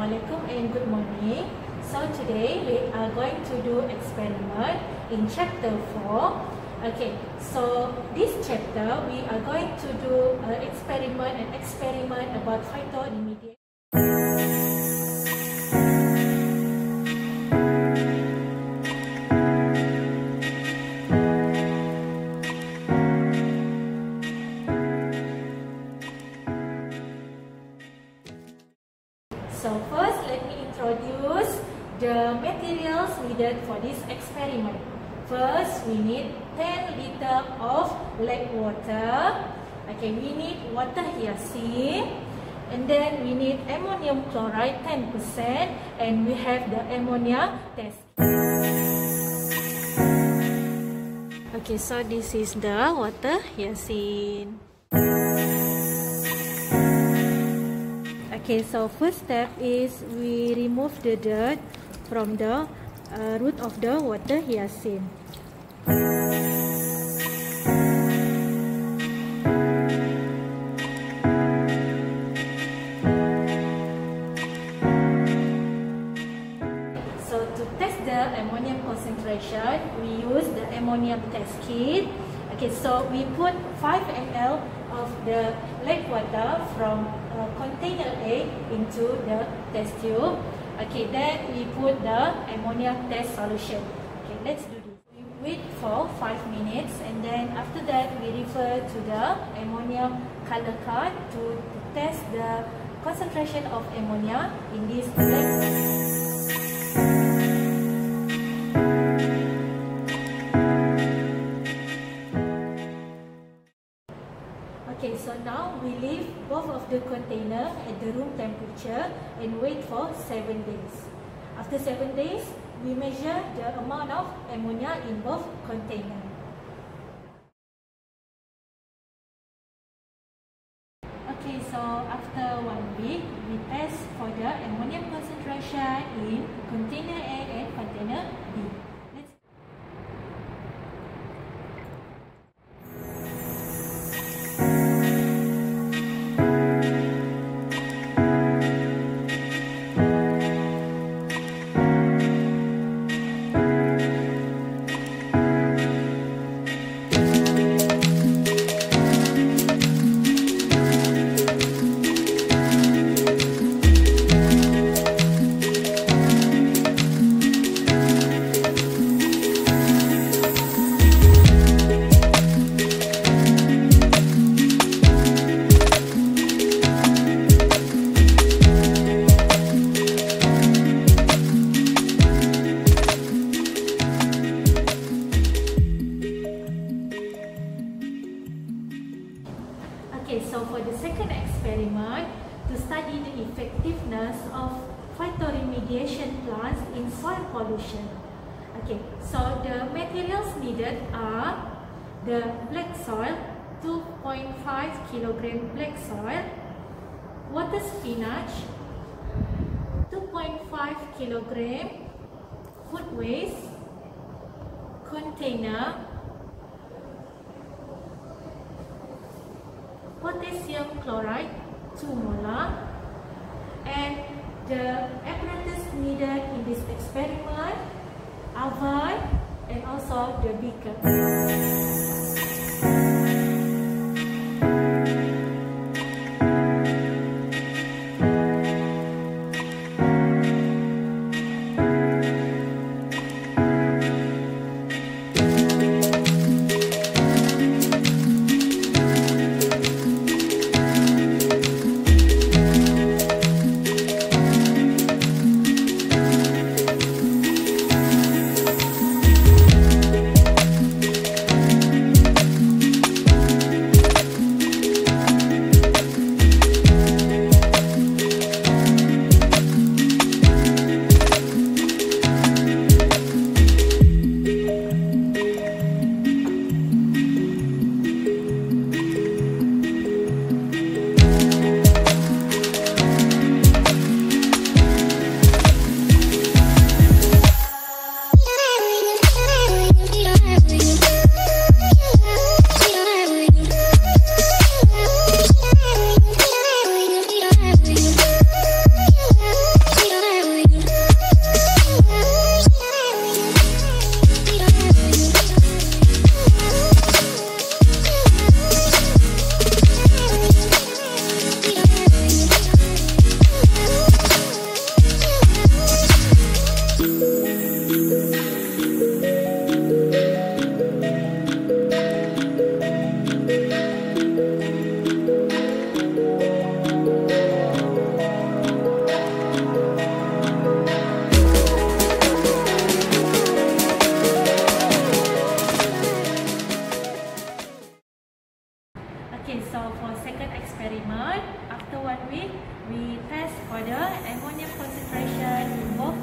Assalamualaikum and good morning. So today we are going to do experiment in chapter 4. Okay, so this chapter we are going to do an experiment an experiment about phytoremediation. The materials needed for this experiment. First, we need 10 liter of lake water. Okay, we need water hyacinth. And then we need ammonium chloride 10% and we have the ammonia test. Okay, so this is the water hyacinth. Okay, so first step is we remove the dirt from the uh, root of the water hyacinth. So to test the ammonium concentration, we use the ammonium test kit. Okay, so we put 5 ml of the lake water from uh, container A into the test tube. Okay, then we put the ammonia test solution. Okay, let's do this. We wait for 5 minutes and then after that we refer to the ammonia color card to, test the concentration of ammonia in this lake the container at the room temperature and wait for 7 days. After 7 days, we measure the amount of ammonia in both container. Okay, so after one week, we test for the ammonium concentration in container A and container B. study the effectiveness of phytoremediation plants in soil pollution. Okay, so the materials needed are the black soil, 2.5 kilogram black soil, water spinach, 2.5 kilogram, food waste, container, potassium chloride 2 molar and the apparatus needed in this experiment oven and also the beaker. Okay, so for second experiment, after one week, we test for the ammonium concentration in both